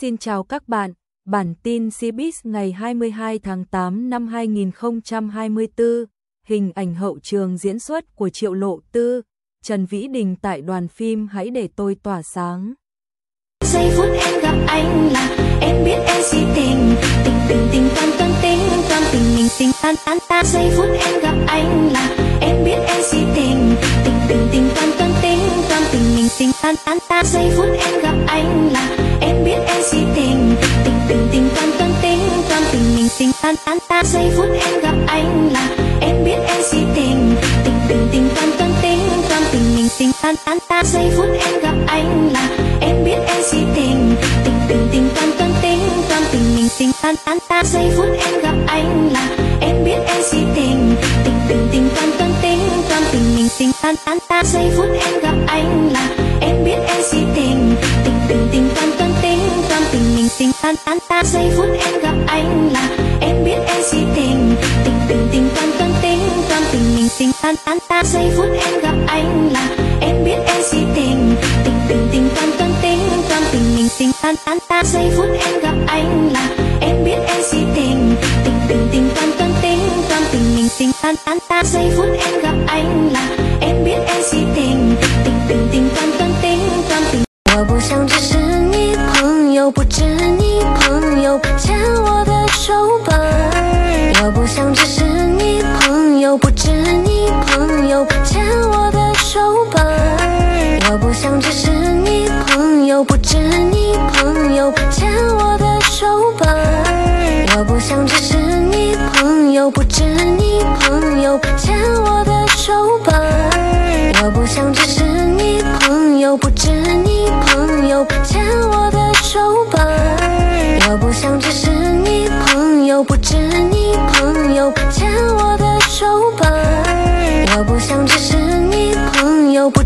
Xin chào các bạn, bản tin Cbiz ngày 22 tháng 8 năm 2024, hình ảnh hậu trường diễn xuất của Triệu Lộ Tư, Trần Vĩ Đình tại đoàn phim Hãy để tôi tỏa sáng. Giây phút em gặp anh là em biết em si tình, tình tình tình tan tan tình, tan tình mình tình tan tan tan. Giây phút em gặp anh là tình tình tan tan tan. Giây phút em gặp anh là em biết em si tình, tình tình tình tan tan tình, tan tình mình tình tan tan tan. Giây phút em gặp anh là em biết em si tình, tình tình tình tan tan tình, tan tình mình tình tan tan tan. Giây phút em gặp anh là em biết em si tình, tình tình tình tan tan tình, tan tình mình tình tan tan tan. Giây phút em gặp Giây phút em gặp anh là em biết em si tình, tình tình tình tan tan tình, tan tình mình tình tan tan tan. Giây phút em gặp anh là em biết em si tình, tình tình tình tan tan tình, tan tình mình tình tan tan tan. Giây phút em gặp anh là em biết em si tình, tình tình tình tan tan tình, tan tình mình tình tan tan tan. Giây phút em gặp anh là em biết em si 我不想只是你朋友，不止你朋友牵我的手吧。我不想只是你朋友，不止你朋友牵我的手吧。我不想只是你朋友，不止你朋友牵我的手吧。我不想只是你朋友，不止你朋友牵我的手吧。我不想只是，我不想只是你朋友不